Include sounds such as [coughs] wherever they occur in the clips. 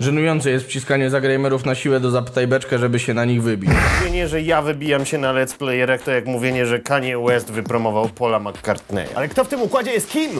Żenujące jest wciskanie zagrejmerów na siłę do zapytaj beczkę, żeby się na nich wybić. Mówienie, że ja wybijam się na let's playerach, to jak mówienie, że Kanye West wypromował Paula McCartneya. Ale kto w tym układzie jest kim?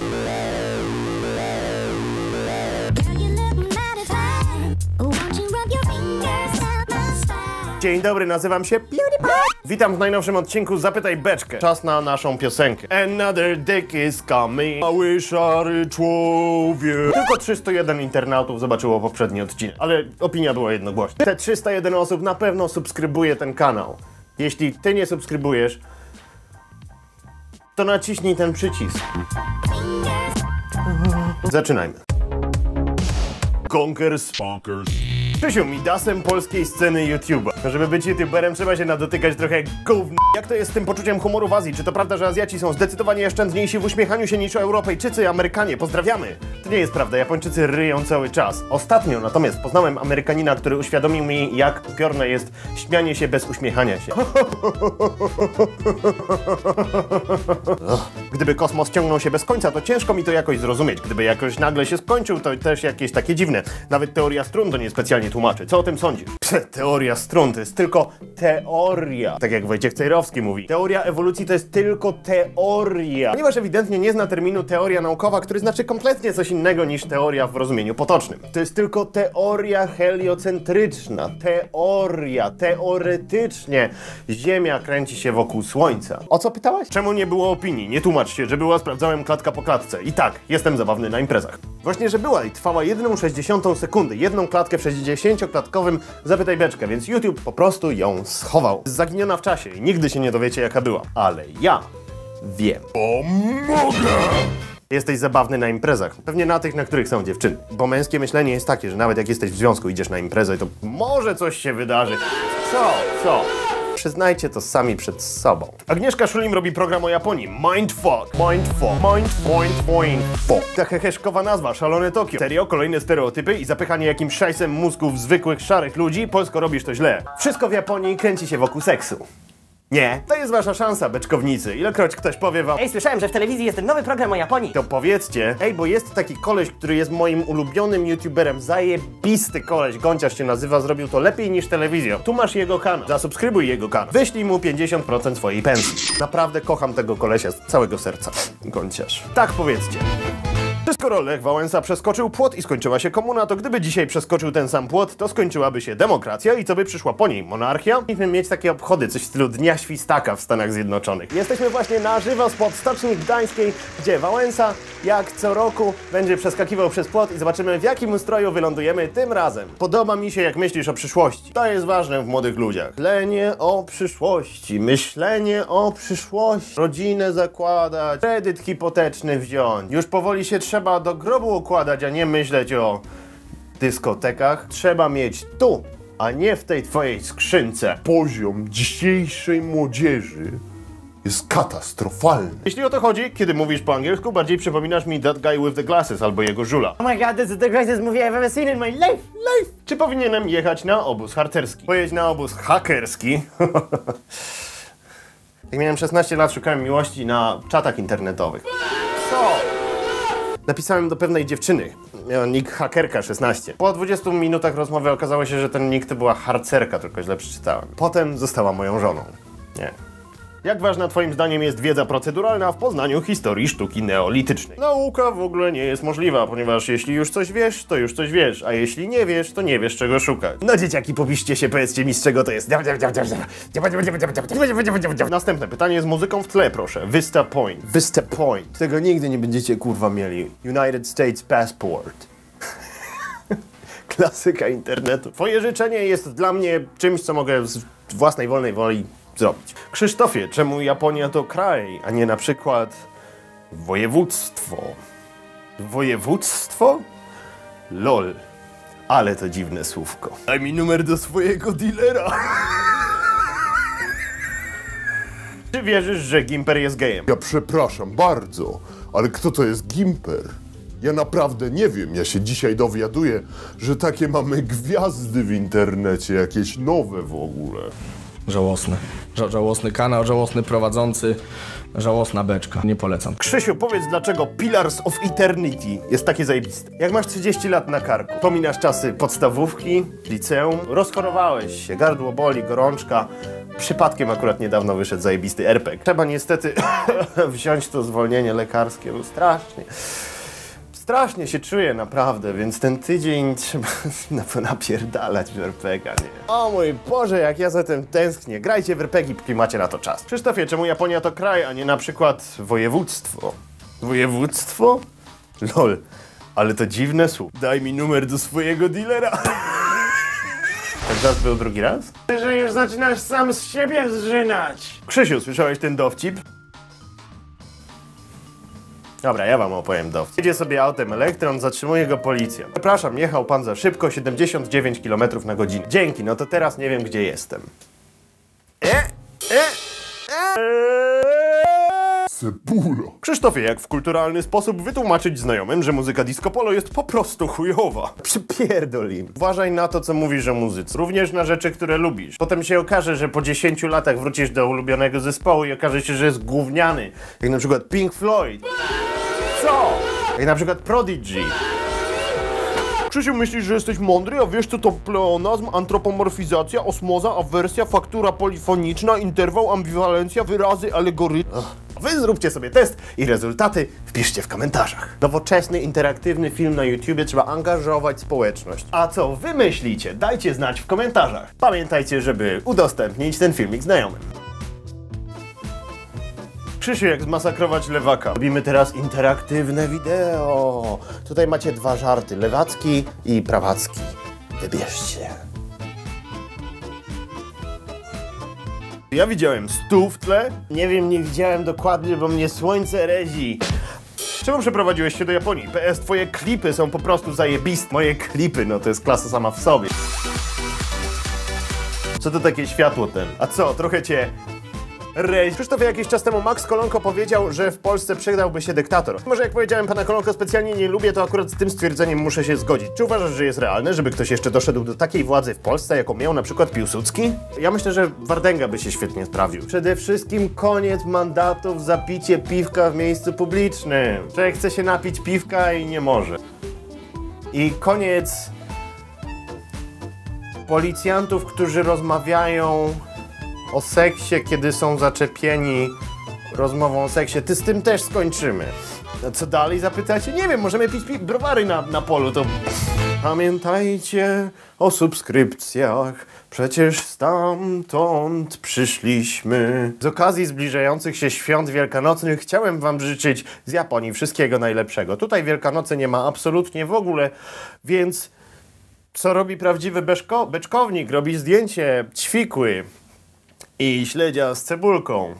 Dzień dobry, nazywam się PewDiePie. Witam w najnowszym odcinku Zapytaj Beczkę. Czas na naszą piosenkę. Another dick is coming. Mały szary człowiek. Tylko 301 internautów zobaczyło poprzedni odcinek, ale opinia była jednogłośna. Te 301 osób na pewno subskrybuje ten kanał. Jeśli ty nie subskrybujesz, to naciśnij ten przycisk. Zaczynajmy. Konkers bonkers. Krzysiu Midasem polskiej sceny YouTube'a. Żeby być YouTuberem trzeba się nadotykać trochę gówn. Jak to jest z tym poczuciem humoru w Azji? Czy to prawda, że Azjaci są zdecydowanie oszczędniejsi w uśmiechaniu się niż Europejczycy Amerykanie? Pozdrawiamy! To nie jest prawda, Japończycy ryją cały czas. Ostatnio natomiast poznałem Amerykanina, który uświadomił mi, jak upiorne jest śmianie się bez uśmiechania się. [laughs] Gdyby kosmos ciągnął się bez końca, to ciężko mi to jakoś zrozumieć. Gdyby jakoś nagle się skończył, to też jakieś takie dziwne. Nawet teoria strun to niespecjalnie Co o tym sądzisz? Prze, teoria strun to jest tylko teoria. Tak jak Wojciech Cejrowski mówi. Teoria ewolucji to jest tylko teoria. Ponieważ ewidentnie nie zna terminu teoria naukowa, który znaczy kompletnie coś innego niż teoria w rozumieniu potocznym. To jest tylko teoria heliocentryczna. Teoria. Teoretycznie Ziemia kręci się wokół Słońca. O co pytałaś? Czemu nie było opinii? Nie tłumacz się, że była, sprawdzałem klatka po klatce. I tak, jestem zabawny na imprezach. Właśnie, że była i trwała 1,60 sekundy. Jedną klatkę w 60-klatkowym zapytaj beczkę, więc YouTube po prostu ją schował. Zaginiona w czasie i nigdy się nie dowiecie jaka była. Ale ja wiem. Jesteś zabawny na imprezach. Pewnie na tych, na których są dziewczyny. Bo męskie myślenie jest takie, że nawet jak jesteś w związku, idziesz na imprezę, to może coś się wydarzy. Co? Co? Przyznajcie to sami przed sobą. Agnieszka Szulim robi program o Japonii. Mindfuck. Mindfuck. Mind, mind, mindfuck. Ta heheszkowa nazwa, szalone Tokio. Serio, kolejne stereotypy i zapychanie jakimś szajsem mózgów zwykłych, szarych ludzi. Polsko robisz to źle. Wszystko w Japonii kręci się wokół seksu. Nie. To jest wasza szansa, beczkownicy. Ilekroć ktoś powie wam, Ej, słyszałem, że w telewizji jest ten nowy program o Japonii. to powiedzcie, ej, bo jest taki koleś, który jest moim ulubionym youtuberem, zajebisty koleś, Gąciarz się nazywa, zrobił to lepiej niż telewizja. Tu masz jego kanał, zasubskrybuj jego kanał, wyślij mu 50% swojej pensji. Naprawdę kocham tego kolesia z całego serca, Gąciarz. Tak powiedzcie. Skoro Lech Wałęsa przeskoczył płot i skończyła się komuna, to gdyby dzisiaj przeskoczył ten sam płot, to skończyłaby się demokracja i co by przyszła po niej? Monarchia? Powinniśmy mieć takie obchody, coś w stylu Dnia Świstaka w Stanach Zjednoczonych. Jesteśmy właśnie na żywo spod Stoczni Gdańskiej, gdzie Wałęsa, jak co roku, będzie przeskakiwał przez płot i zobaczymy w jakim ustroju wylądujemy tym razem. Podoba mi się, jak myślisz o przyszłości. To jest ważne w młodych ludziach. Myślenie o przyszłości, myślenie o przyszłości. Rodzinę zakładać, kredyt hipoteczny wziąć. Już powoli się trzeba do grobu układać, a nie myśleć o dyskotekach. Trzeba mieć tu, a nie w tej twojej skrzynce. Poziom dzisiejszej młodzieży jest katastrofalny. Jeśli o to chodzi, kiedy mówisz po angielsku, bardziej przypominasz mi That Guy with the Glasses albo jego żula. Oh my god, this is the greatest movie I've ever seen in my life. Life. Czy powinienem jechać na obóz harcerski? Pojedź na obóz hakerski. [laughs] Jak miałem 16 lat, szukałem miłości na czatach internetowych. Co? Napisałem do pewnej dziewczyny. Miała nick hakerka 16. Po 20 minutach rozmowy okazało się, że ten nick to była harcerka, tylko źle przeczytałem. Potem została moją żoną. Nie. Jak ważna twoim zdaniem jest wiedza proceduralna w poznaniu historii sztuki neolitycznej? Nauka w ogóle nie jest możliwa, ponieważ jeśli już coś wiesz, to już coś wiesz, a jeśli nie wiesz, to nie wiesz czego szukać. No dzieciaki, popiszcie się, powiedzcie mi z czego to jest. Następne pytanie z muzyką w tle, proszę. Vista Point. Vista Point. Tego nigdy nie będziecie kurwa mieli. United States Passport. [laughs] Klasyka internetu. Twoje życzenie jest dla mnie czymś, co mogę z własnej wolnej woli zrobić. Krzysztofie, czemu Japonia to kraj, a nie na przykład województwo? Województwo? Lol. Ale to dziwne słówko. Daj mi numer do swojego dealera. Czy wierzysz, że Gimper jest gejem? Ja przepraszam bardzo, ale kto to jest Gimper? Ja naprawdę nie wiem. Ja się dzisiaj dowiaduję, że takie mamy gwiazdy w internecie, jakieś nowe w ogóle. Żałosny. Ża żałosny kanał, żałosny prowadzący, żałosna beczka. Nie polecam. Krzysiu, powiedz dlaczego Pillars of Eternity jest takie zajebiste. Jak masz 30 lat na karku, pominasz czasy podstawówki, liceum, rozchorowałeś się, gardło boli, gorączka. Przypadkiem akurat niedawno wyszedł zajebisty RPG. Trzeba niestety [coughs] wziąć to zwolnienie lekarskie, bo strasznie. Strasznie się czuję naprawdę, więc ten tydzień [laughs] trzeba na- napierdalać w RPG, nie? O mój Boże, jak ja za tym tęsknię. Grajcie w RPG, póki macie na to czas. Krzysztofie, czemu Japonia to kraj, a nie na przykład województwo? Województwo? Lol, ale to dziwne słów. Daj mi numer do swojego dealera. [laughs] Tak raz był drugi raz? Że już zaczynasz sam z siebie zżynać. Krzysiu, słyszałeś ten dowcip? Dobra, ja wam opowiem dowcip. Jedzie sobie autem Elektron, zatrzymuje go policja. Przepraszam, jechał pan za szybko, 79 km na godzinę. Dzięki, no to teraz nie wiem, gdzie jestem. E, e, e. Cebulo. Krzysztofie, jak w kulturalny sposób wytłumaczyć znajomym, że muzyka disco polo jest po prostu chujowa? Przypierdol im. Uważaj na to, co mówisz o muzyce. Również na rzeczy, które lubisz. Potem się okaże, że po 10 latach wrócisz do ulubionego zespołu i okaże się, że jest gówniany. Jak na przykład Pink Floyd. Co? Jak na przykład Prodigy. Krzysiu, myślisz, że jesteś mądry, a wiesz co to pleonazm, antropomorfizacja, osmoza, awersja, faktura polifoniczna, interwał, ambiwalencja, wyrazy, alegorytmy. Wy zróbcie sobie test i rezultaty wpiszcie w komentarzach. Nowoczesny, interaktywny film na YouTubie trzeba angażować społeczność. A co wy myślicie? Dajcie znać w komentarzach. Pamiętajcie, żeby udostępnić ten filmik znajomym. Krzysiu, jak zmasakrować lewaka. Robimy teraz interaktywne wideo. Tutaj macie dwa żarty, lewacki i prawacki. Wybierzcie. Ja widziałem stół w tle. Nie wiem, nie widziałem dokładnie, bo mnie słońce rezi. Czemu przeprowadziłeś się do Japonii? PS, twoje klipy są po prostu zajebiste. Moje klipy, no to jest klasa sama w sobie. Co to takie światło ten? A co, trochę cię Rej. Krzysztof jakiś czas temu Max Kolonko powiedział, że w Polsce przydałby się dyktator. Może jak powiedziałem, pana Kolonko specjalnie nie lubię, to akurat z tym stwierdzeniem muszę się zgodzić. Czy uważasz, że jest realne, żeby ktoś jeszcze doszedł do takiej władzy w Polsce, jaką miał na przykład Piłsudski? Ja myślę, że Wardęga by się świetnie sprawdził. Przede wszystkim koniec mandatów za picie piwka w miejscu publicznym. Człowiek chce się napić piwka i nie może. I koniec policjantów, którzy rozmawiają o seksie, kiedy są zaczepieni rozmową o seksie. Ty z tym też skończymy. A co dalej zapytacie? Nie wiem, możemy pić pi- browary na, na polu, to... Pamiętajcie o subskrypcjach, przecież stamtąd przyszliśmy. Z okazji zbliżających się świąt wielkanocnych chciałem wam życzyć z Japonii wszystkiego najlepszego. Tutaj Wielkanocy nie ma absolutnie w ogóle, więc co robi prawdziwy beszko- beczkownik? Robi zdjęcie ćwikły i śledzia z cebulką.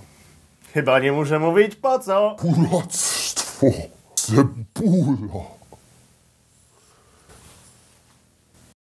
Chyba nie muszę mówić po co. Kulactwo. Cebula.